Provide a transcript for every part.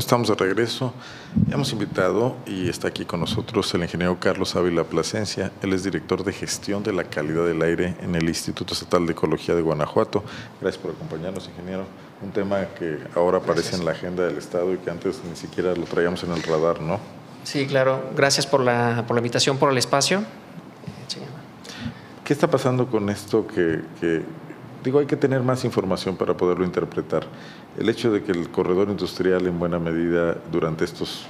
estamos de regreso. Hemos invitado y está aquí con nosotros el ingeniero Carlos Ávila Plasencia. Él es director de gestión de la calidad del aire en el Instituto Estatal de Ecología de Guanajuato. Gracias por acompañarnos, ingeniero. Un tema que ahora aparece en la agenda del Estado y que antes ni siquiera lo traíamos en el radar, ¿no? Sí, claro. Gracias por la, por la invitación, por el espacio. ¿Qué está pasando con esto que, que digo, hay que tener más información para poderlo interpretar. El hecho de que el corredor industrial en buena medida durante estos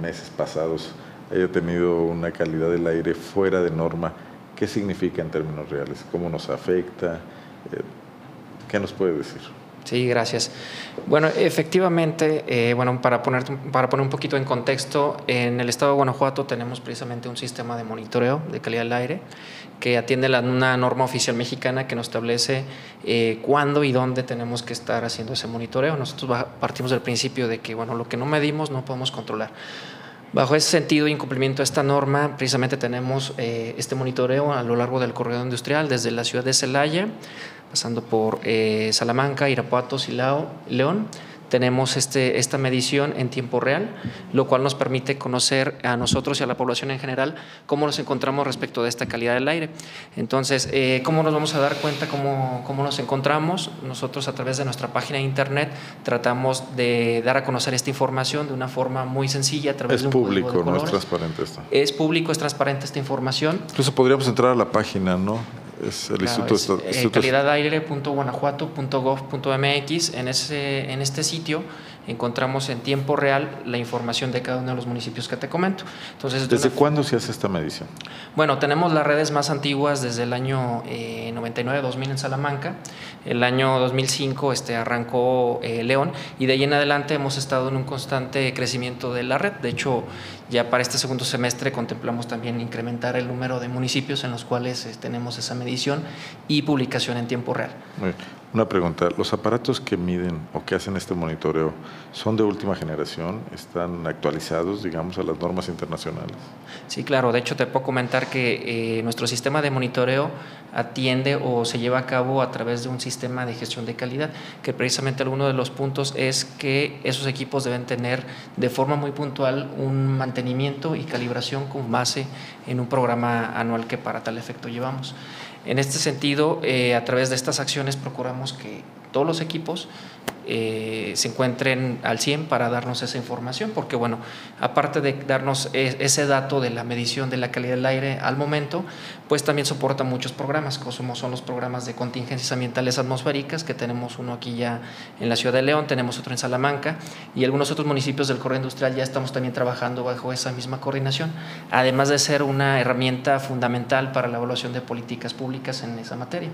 meses pasados haya tenido una calidad del aire fuera de norma, ¿qué significa en términos reales? ¿Cómo nos afecta? Eh, ¿Qué nos puede decir? Sí, gracias. Bueno, efectivamente, eh, bueno, para poner, para poner un poquito en contexto, en el estado de Guanajuato tenemos precisamente un sistema de monitoreo de calidad del aire que atiende la, una norma oficial mexicana que nos establece eh, cuándo y dónde tenemos que estar haciendo ese monitoreo. Nosotros partimos del principio de que, bueno, lo que no medimos no podemos controlar. Bajo ese sentido, incumplimiento de esta norma, precisamente tenemos eh, este monitoreo a lo largo del corredor industrial, desde la ciudad de Celaya, pasando por eh, Salamanca, Irapuato, Silao, León, tenemos este, esta medición en tiempo real, lo cual nos permite conocer a nosotros y a la población en general cómo nos encontramos respecto de esta calidad del aire. Entonces, eh, ¿cómo nos vamos a dar cuenta cómo, cómo, nos encontramos? Nosotros a través de nuestra página de internet tratamos de dar a conocer esta información de una forma muy sencilla a través es de un público, no es transparente esto. Es público, es transparente esta información. Incluso podríamos entrar a la página, ¿no? Es el Instituto, es, eh, calidadaire.guanajuato.gov.mx. En, ese, en este sitio encontramos en tiempo real la información de cada uno de los municipios que te comento. Entonces, ¿Desde cuándo se hace esta medición? Bueno, tenemos las redes más antiguas desde el año 99-2000 eh, en Salamanca. El año 2005 este, arrancó eh, León y de ahí en adelante hemos estado en un constante crecimiento de la red. De hecho, ya para este segundo semestre contemplamos también incrementar el número de municipios en los cuales eh, tenemos esa medición y publicación en tiempo real. Una pregunta, ¿los aparatos que miden o que hacen este monitoreo son de última generación? ¿Están actualizados, digamos, a las normas internacionales? Sí, claro. De hecho, te puedo comentar que eh, nuestro sistema de monitoreo atiende o se lleva a cabo a través de un sistema de gestión de calidad, que precisamente uno de los puntos es que esos equipos deben tener de forma muy puntual un mantenimiento y calibración con base en un programa anual que para tal efecto llevamos. En este sentido, eh, a través de estas acciones procuramos que todos los equipos eh, se encuentren al 100 para darnos esa información, porque bueno, aparte de darnos ese dato de la medición de la calidad del aire al momento, pues también soporta muchos programas, como son los programas de contingencias ambientales atmosféricas, que tenemos uno aquí ya en la ciudad de León, tenemos otro en Salamanca y algunos otros municipios del correo industrial ya estamos también trabajando bajo esa misma coordinación, además de ser una herramienta fundamental para la evaluación de políticas públicas en esa materia.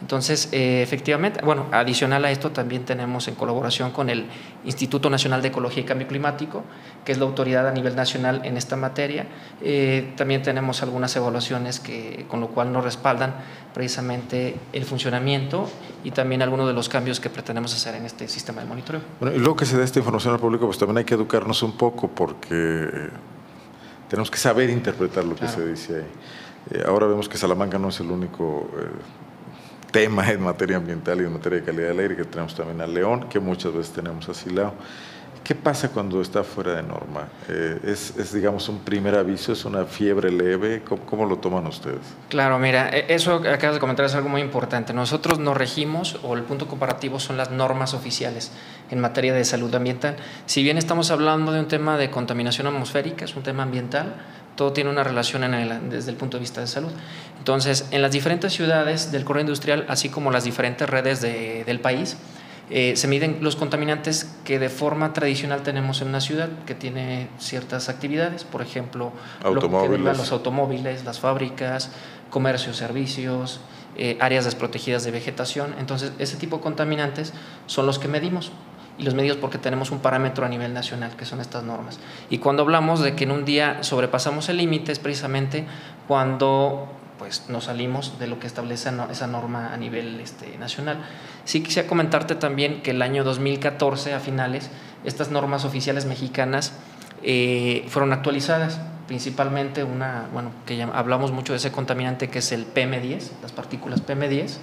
Entonces, eh, efectivamente, bueno, adicional a esto también tenemos en colaboración con el Instituto Nacional de Ecología y Cambio Climático, que es la autoridad a nivel nacional en esta materia. Eh, también tenemos algunas evaluaciones que, con lo cual nos respaldan precisamente el funcionamiento y también algunos de los cambios que pretendemos hacer en este sistema de monitoreo. Bueno, y luego que se da esta información al público, pues también hay que educarnos un poco porque eh, tenemos que saber interpretar lo que se dice ahí. Eh, ahora vemos que Salamanca no es el único tema en materia ambiental y en materia de calidad del aire, que tenemos también a León, que muchas veces tenemos a Silao. ¿Qué pasa cuando está fuera de norma? Eh, es, digamos, un primer aviso? ¿Es una fiebre leve? ¿Cómo, lo toman ustedes? Claro, mira, e, eso que acabas de comentar es algo muy importante. Nosotros nos regimos, o el punto comparativo son las normas oficiales en materia de salud ambiental. Si bien estamos hablando de un tema de contaminación atmosférica, es un tema ambiental, todo tiene una relación desde el punto de vista de salud. Entonces, en las diferentes ciudades del correo industrial, así como las diferentes redes del país, eh, se miden los contaminantes que de forma tradicional tenemos en una ciudad que tiene ciertas actividades, por ejemplo, los automóviles, las fábricas, comercios, servicios, eh, áreas desprotegidas de vegetación. Entonces, ese tipo de contaminantes son los que medimos y los medios porque tenemos un parámetro a nivel nacional, que son estas normas. Y cuando hablamos de que en un día sobrepasamos el límite es precisamente cuando pues, nos salimos de lo que establece esa norma a nivel este, nacional. Sí quisiera comentarte también que el año 2014, a finales, estas normas oficiales mexicanas eh, fueron actualizadas, principalmente una, bueno, que ya hablamos mucho de ese contaminante que es el PM10, las partículas PM10,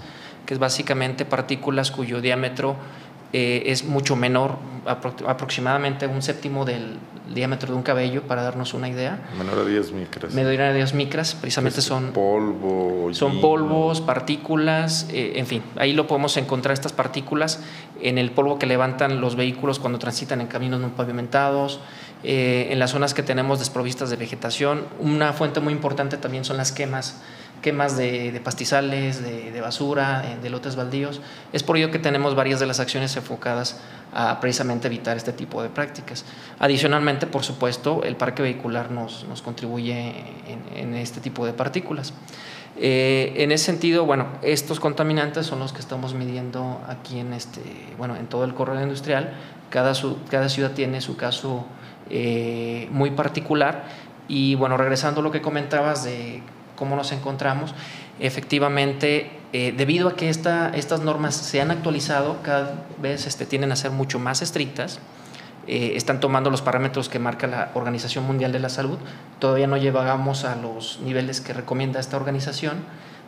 que es básicamente partículas cuyo diámetro eh, es mucho menor, aproximadamente un séptimo del diámetro de un cabello, para darnos una idea. Menor a 10 micras. Menor a 10 micras, precisamente son... Polvo. Son polvos, partículas, eh, en fin, ahí lo podemos encontrar estas partículas en el polvo que levantan los vehículos cuando transitan en caminos no pavimentados, eh, en las zonas que tenemos desprovistas de vegetación. Una fuente muy importante también son las quemas quemas de, pastizales, de, basura, de lotes baldíos. Es por ello que tenemos varias de las acciones enfocadas a precisamente evitar este tipo de prácticas. Adicionalmente, por supuesto, el parque vehicular nos, contribuye en, este tipo de partículas. Eh, en ese sentido, bueno, estos contaminantes son los que estamos midiendo aquí en, este, bueno, en todo el corredor industrial. Cada, cada ciudad tiene su caso eh, muy particular. Y bueno, regresando a lo que comentabas de cómo nos encontramos, efectivamente, eh, debido a que esta, estas normas se han actualizado, cada vez este, tienden a ser mucho más estrictas, eh, están tomando los parámetros que marca la Organización Mundial de la Salud, todavía no llegamos a los niveles que recomienda esta organización,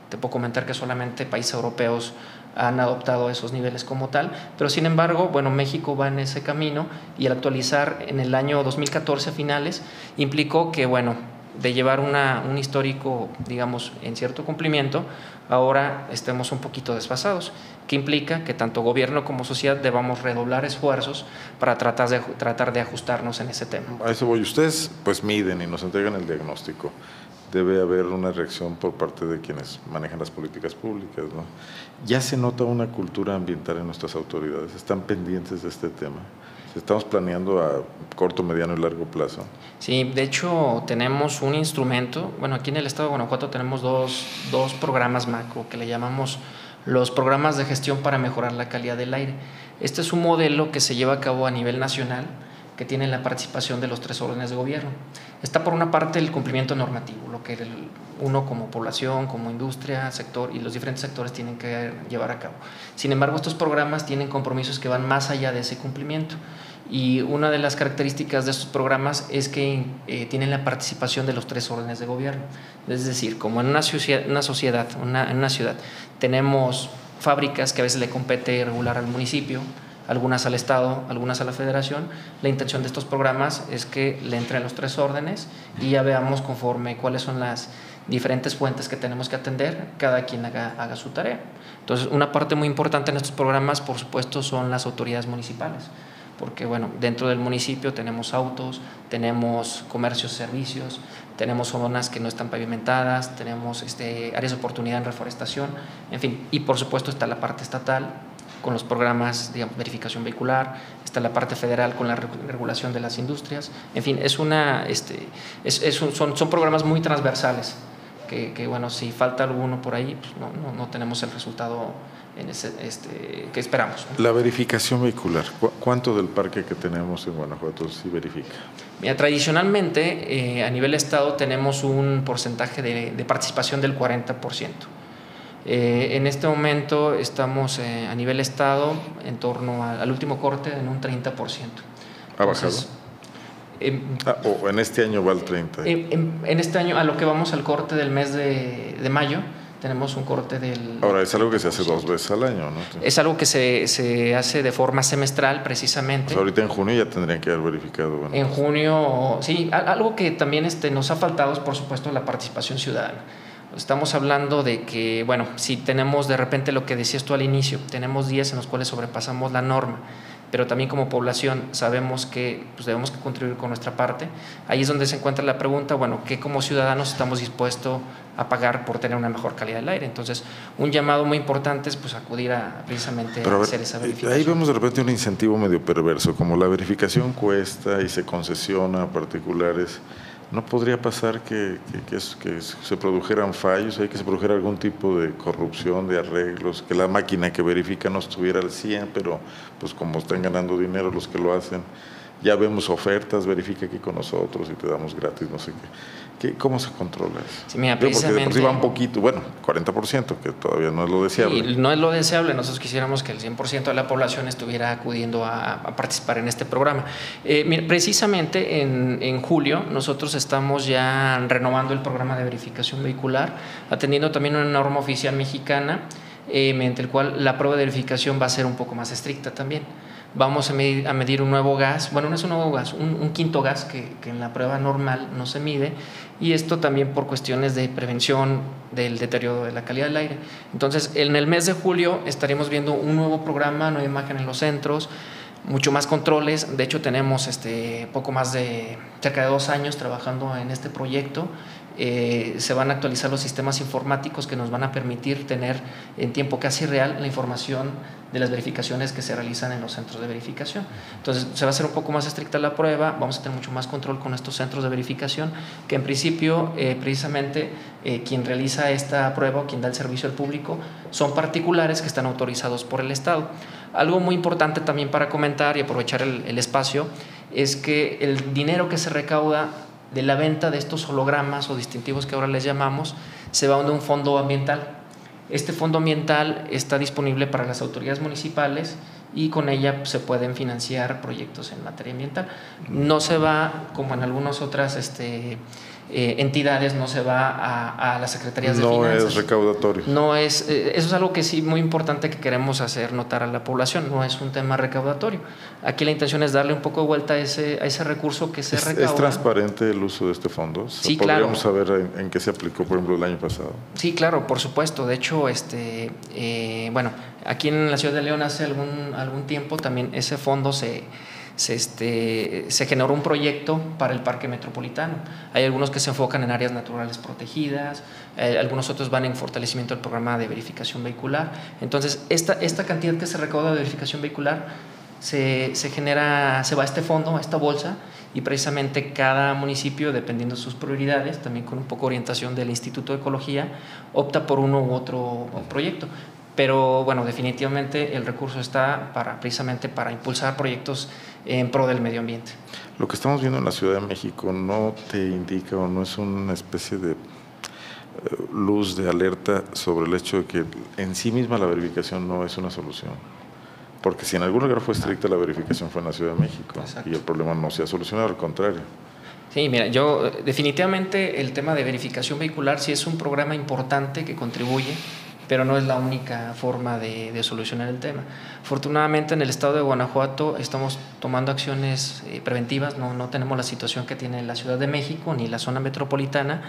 te puedo comentar que solamente países europeos han adoptado esos niveles como tal, pero sin embargo, bueno, México va en ese camino y al actualizar en el año 2014 a finales implicó que, bueno, de llevar un histórico, digamos, en cierto cumplimiento, ahora estemos un poquito desfasados, que implica que tanto gobierno como sociedad debamos redoblar esfuerzos para tratar de, tratar de ajustarnos en ese tema. A eso voy. Ustedes pues miden y nos entregan el diagnóstico. Debe haber una reacción por parte de quienes manejan las políticas públicas. ¿no? Ya se nota una cultura ambiental en nuestras autoridades. Están pendientes de este tema estamos planeando a corto, mediano y largo plazo. Sí, de hecho tenemos un instrumento, bueno, aquí en el estado de Guanajuato tenemos dos, dos programas macro que le llamamos los programas de gestión para mejorar la calidad del aire. Este es un modelo que se lleva a cabo a nivel nacional que tiene la participación de los tres órdenes de gobierno. Está por una parte el cumplimiento normativo, lo que uno como población, como industria, sector y los diferentes sectores tienen que llevar a cabo. Sin embargo, estos programas tienen compromisos que van más allá de ese cumplimiento. Y una de las características de estos programas es que eh, tienen la participación de los tres órdenes de gobierno. Es decir, como en una, sociedad, en una ciudad, tenemos fábricas que a veces le compete regular al municipio, algunas al Estado, algunas a la Federación. La intención de estos programas es que le entren los tres órdenes y ya veamos conforme cuáles son las diferentes fuentes que tenemos que atender, cada quien haga, haga su tarea. Entonces, una parte muy importante en estos programas, por supuesto, son las autoridades municipales porque bueno, dentro del municipio tenemos autos, tenemos comercios, servicios, tenemos zonas que no están pavimentadas, tenemos este, áreas de oportunidad en reforestación, en fin, y por supuesto está la parte estatal, con los programas de verificación vehicular, está la parte federal con la regulación de las industrias, en fin, es una, este, es, es son, son programas muy transversales, que, que, bueno, si falta alguno por ahí, pues no, no, no, tenemos el resultado en ese, este, que esperamos. La verificación vehicular, ¿cuánto del parque que tenemos en Guanajuato sí verifica? Mira, tradicionalmente eh, a nivel Estado tenemos un porcentaje de, de participación del 40%. Eh, en este momento estamos eh, a nivel Estado en torno al último corte en un 30%. ¿Ha bajado? Em, ah, o en este año va al 30%. En, este año, a lo que vamos al corte del mes de, de mayo, tenemos un corte del... Ahora, es algo que se hace dos veces al año, ¿no? Es algo que se, se hace de forma semestral, precisamente. Pues ahorita en junio ya tendrían que haber verificado. Bueno, en junio, sí, algo que también este, nos ha faltado es, por supuesto, la participación ciudadana. Estamos hablando de que, bueno, si tenemos de repente lo que decías tú al inicio, tenemos días en los cuales sobrepasamos la norma, pero también como población sabemos que pues, debemos que contribuir con nuestra parte. Ahí es donde se encuentra la pregunta, bueno, ¿qué como ciudadanos estamos dispuestos a pagar por tener una mejor calidad del aire? Entonces, un llamado muy importante es pues, acudir a precisamente a hacer esa verificación. Ahí vemos de repente un incentivo medio perverso, como la verificación cuesta y se concesiona a particulares ¿No podría pasar que, que, se produjeran fallos, hay que se produjera algún tipo de corrupción, de arreglos, que la máquina que verifica no estuviera al 100, pero pues como están ganando dinero los que lo hacen, ya vemos ofertas, verifica aquí con nosotros y te damos gratis, no sé qué. ¿Cómo se controla eso? Sí, mira, precisamente, porque va un poquito, bueno, 40%, que todavía no es lo deseable. Y no es lo deseable, nosotros quisiéramos que el 100% de la población estuviera acudiendo a, participar en este programa. Eh, precisamente en, en, julio nosotros estamos ya renovando el programa de verificación vehicular, atendiendo también una norma oficial mexicana eh, mediante el cual la prueba de verificación va a ser un poco más estricta también. Vamos a medir, a medir un nuevo gas, bueno, no es un nuevo gas, un, quinto gas que, que, en la prueba normal no se mide, y esto también por cuestiones de prevención del deterioro de la calidad del aire. Entonces, en el mes de julio estaremos viendo un nuevo programa, nueva imagen en los centros, mucho más controles. De hecho, tenemos este, poco más de cerca de dos años trabajando en este proyecto eh, se van a actualizar los sistemas informáticos que nos van a permitir tener en tiempo casi real la información de las verificaciones que se realizan en los centros de verificación. Entonces se va a hacer un poco más estricta la prueba, vamos a tener mucho más control con estos centros de verificación, que en principio eh, precisamente eh, quien realiza esta prueba o quien da el servicio al público son particulares que están autorizados por el Estado. Algo muy importante también para comentar y aprovechar el espacio es que el dinero que se recauda de la venta de estos hologramas o distintivos que ahora les llamamos, se va a un fondo ambiental. Este fondo ambiental está disponible para las autoridades municipales y con ella se pueden financiar proyectos en materia ambiental. No se va, como en algunas otras este, eh, entidades, no se va a, las secretarías de finanzas. No es recaudatorio. No es, eh, eso es algo que sí muy importante que queremos hacer notar a la población, no es un tema recaudatorio. Aquí la intención es darle un poco de vuelta a ese, a ese recurso que se recauda. ¿Es transparente el uso de este fondo? Sí, ¿Podríamos claro. saber en, qué se aplicó, por ejemplo, el año pasado? Sí, claro, por supuesto. De hecho, este, eh, bueno, aquí en la ciudad de León hace algún, algún tiempo también ese fondo se se, este, se generó un proyecto para el parque metropolitano. Hay algunos que se enfocan en áreas naturales protegidas, eh, algunos otros van en fortalecimiento del programa de verificación vehicular. Entonces, esta, esta cantidad que se recauda de verificación vehicular se, se, genera, se va a este fondo, a esta bolsa, y precisamente cada municipio, dependiendo de sus prioridades, también con un poco de orientación del Instituto de Ecología, opta por uno u otro proyecto. Pero bueno, definitivamente el recurso está para, precisamente para impulsar proyectos en pro del medio ambiente. Lo que estamos viendo en la Ciudad de México no te indica o no es una especie de eh, luz de alerta sobre el hecho de que en sí misma la verificación no es una solución. Porque si en algún lugar fue estricta la verificación fue en la Ciudad de México y el problema no se ha solucionado, al contrario. Sí, mira, yo definitivamente el tema de verificación vehicular sí es un programa importante que contribuye pero no es la única forma de, solucionar el tema. Afortunadamente en el estado de Guanajuato estamos tomando acciones eh, preventivas, no, no, tenemos la situación que tiene la Ciudad de México ni la zona metropolitana.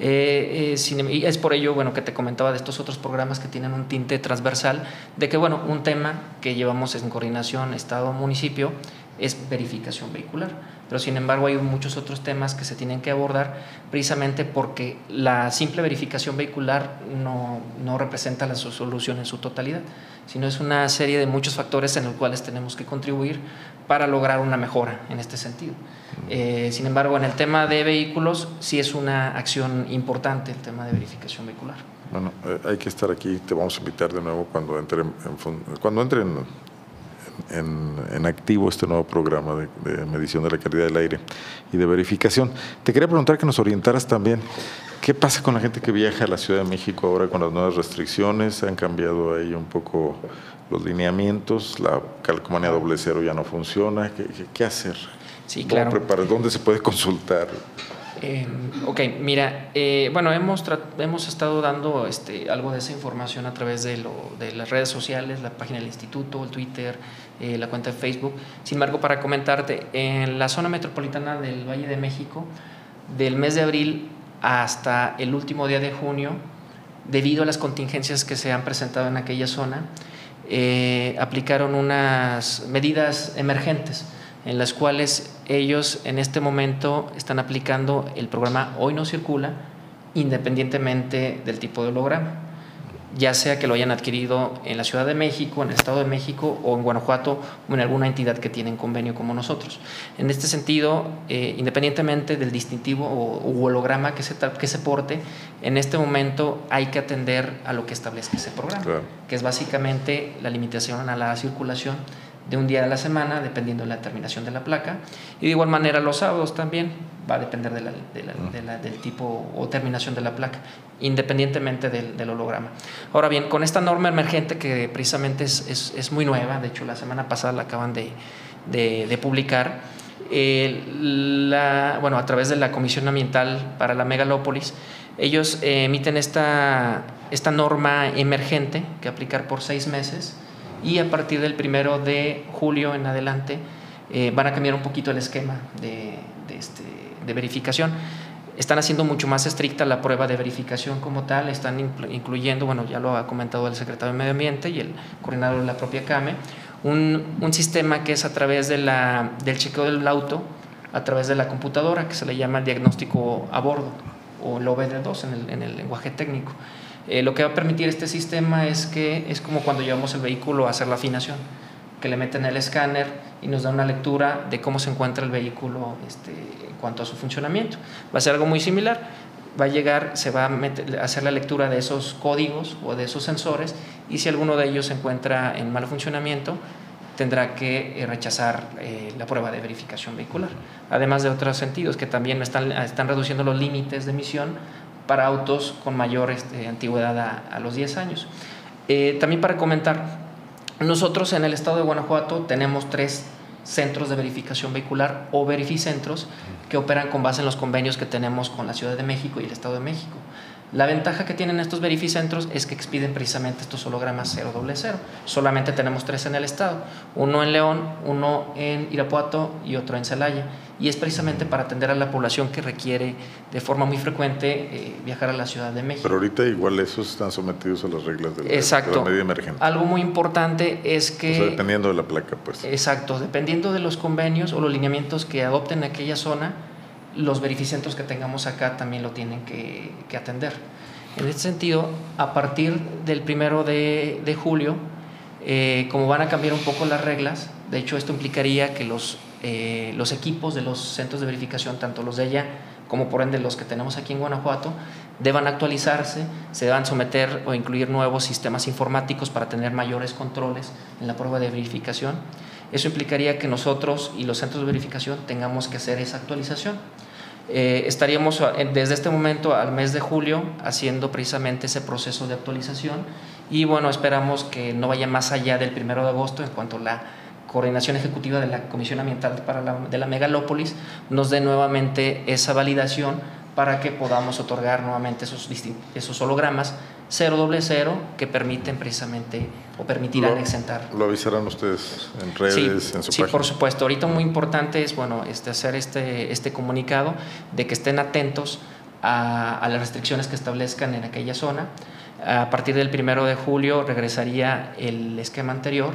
Eh, eh, y es por ello bueno, que te comentaba de estos otros programas que tienen un tinte transversal, de que bueno, un tema que llevamos en coordinación Estado-Municipio es verificación vehicular. Pero sin embargo hay muchos otros temas que se tienen que abordar precisamente porque la simple verificación vehicular no, no representa la solución en su totalidad, sino es una serie de muchos factores en los cuales tenemos que contribuir para lograr una mejora en este sentido. Eh, sin embargo, en el tema de vehículos sí es una acción importante el tema de verificación vehicular. Bueno, eh, hay que estar aquí, te vamos a invitar de nuevo cuando entre en, cuando entre en en, activo este nuevo programa de, medición de la calidad del aire y de verificación. Te quería preguntar que nos orientaras también, ¿qué pasa con la gente que viaja a la Ciudad de México ahora con las nuevas restricciones? ¿Han cambiado ahí un poco los lineamientos? ¿La calcomanía doble cero ya no funciona? ¿Qué, hacer? Sí, claro. ¿Dónde se puede consultar? Eh, ok, mira, eh, bueno, hemos, hemos estado dando este, algo de esa información a través de, lo, de las redes sociales, la página del instituto, el Twitter, eh, la cuenta de Facebook. Sin embargo, para comentarte, en la zona metropolitana del Valle de México, del mes de abril hasta el último día de junio, debido a las contingencias que se han presentado en aquella zona, aplicaron unas medidas emergentes en las cuales ellos en este momento están aplicando el programa Hoy no circula independientemente del tipo de holograma, ya sea que lo hayan adquirido en la Ciudad de México, en el Estado de México o en Guanajuato o en alguna entidad que tiene convenio como nosotros. En este sentido, eh, independientemente del distintivo o, holograma que se, que se porte, en este momento hay que atender a lo que establezca ese programa, que es básicamente la limitación a la circulación de un día de la semana, dependiendo de la terminación de la placa. Y de igual manera los sábados también, va a depender del tipo o terminación de la placa, independientemente del, holograma. Ahora bien, con esta norma emergente que precisamente es, es, muy nueva, de hecho la semana pasada la acaban de, publicar, la, bueno, a través de la Comisión Ambiental para la Megalópolis, Ellos eh, emiten esta, esta norma emergente que aplicar por seis meses y a partir del primero de julio en adelante eh, van a cambiar un poquito el esquema de, este, de verificación están haciendo mucho más estricta la prueba de verificación como tal, están incluyendo, bueno, ya lo ha comentado el secretario de Medio Ambiente y el coordinador de la propia CAME, un, un sistema que es a través de del chequeo del auto, a través de la computadora, que se le llama el diagnóstico a bordo, o el OBD2 en el, en el lenguaje técnico. Eh, lo que va a permitir este sistema es que es como cuando llevamos el vehículo a hacer la afinación, que le meten el escáner y nos da una lectura de cómo se encuentra el vehículo este, en cuanto a su funcionamiento. Va a ser algo muy similar. Va a llegar, se va a, hacer la lectura de esos códigos o de esos sensores y si alguno de ellos se encuentra en mal funcionamiento, tendrá que eh, rechazar eh, la prueba de verificación vehicular. Además de otros sentidos que también están, están reduciendo los límites de emisión para autos con mayor este, antigüedad a, los 10 años. Eh, también para comentar, nosotros en el estado de Guanajuato tenemos tres centros de verificación vehicular o verificentros que operan con base en los convenios que tenemos con la Ciudad de México y el Estado de México. La ventaja que tienen estos verificentros es que expiden precisamente estos hologramas 000. Solamente tenemos tres en el estado, uno en León, uno en Irapuato y otro en Celaya. Y es precisamente para atender a la población que requiere de forma muy frecuente eh, viajar a la Ciudad de México. Pero ahorita igual esos están sometidos a las reglas de la, exacto. medida emergente. Algo muy importante es que... O sea, dependiendo de la placa, pues. Exacto, dependiendo de los convenios o los lineamientos que adopten aquella zona, los verificentros que tengamos acá también lo tienen que, atender. En este sentido, a partir del primero de, julio, eh, como van a cambiar un poco las reglas, de hecho esto implicaría que los, eh, los equipos de los centros de verificación, tanto los de allá como por ende los que tenemos aquí en Guanajuato, deban actualizarse, se deban someter o incluir nuevos sistemas informáticos para tener mayores controles en la prueba de verificación. Eso implicaría que nosotros y los centros de verificación tengamos que hacer esa actualización. Eh, estaríamos desde este momento al mes de julio haciendo precisamente ese proceso de actualización y bueno, esperamos que no vaya más allá del primero de agosto en cuanto a la coordinación ejecutiva de la Comisión Ambiental para la, de la Megalópolis nos dé nuevamente esa validación para que podamos otorgar nuevamente esos, esos hologramas 000 que permiten precisamente o permitirán exentar. ¿Lo avisarán ustedes en redes, en su Sí, por supuesto. Ahorita muy importante es bueno, este, hacer este, este comunicado de que estén atentos a, las restricciones que establezcan en aquella zona. A partir del primero de julio regresaría el esquema anterior.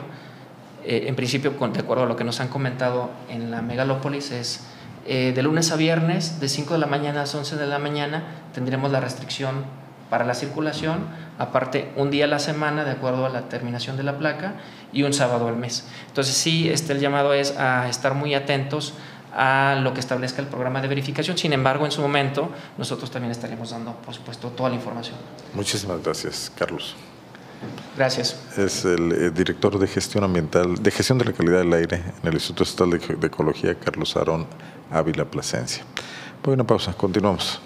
Eh, en principio, de acuerdo a lo que nos han comentado en la megalópolis, es eh, de lunes a viernes, de 5 de la mañana a 11 de la mañana, tendremos la restricción para la circulación, aparte un día a la semana de acuerdo a la terminación de la placa y un sábado al mes. Entonces sí, este, el llamado es a estar muy atentos a lo que establezca el programa de verificación. Sin embargo, en su momento, nosotros también estaríamos dando, por supuesto, toda la información. Muchísimas gracias, Carlos. Gracias. Es el eh, director de gestión ambiental, de gestión de la calidad del aire en el Instituto Estatal de, Ecología, Carlos Aarón Ávila Plasencia. Voy a una pausa, continuamos.